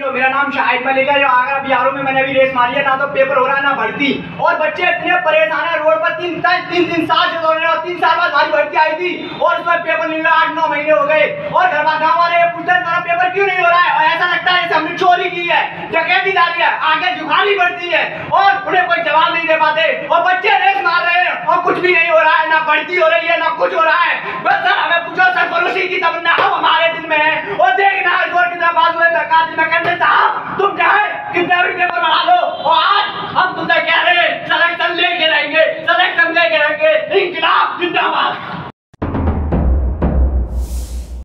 भाइयों मेरा नाम शाहिद मलिक है, जो आगरा बिहारों में मैंने अभी रेस मारी है, ना तो पेपर हो रहा है, ना भर्ती। और बच्चे इतने परेशान है, रोड पर तीन तीन तीन तीन साल से दौड़ रहे तीन साल बाद हमारी भर्ती आई थी और उसमें पेपर मिल रहा आठ नौ महीने हो गए। और घर गाँव वाले पूछते हैं, तुम्हारा पेपर क्यों नहीं हो रहा है? और ऐसा लगता है जैसे हमने चोरी की है डकैती डाली है, आगे झुकानी बढ़ती है और उन्हें कोई जवाब नहीं दे पाते। और बच्चे रेस मार रहे हैं और कुछ भी नहीं हो रहा है, ना भर्ती हो रही है, ना कुछ हो रहा है। बस सर, हमें पूछो सर पड़ोसी की तमन्ना हम हमारे दिल में है।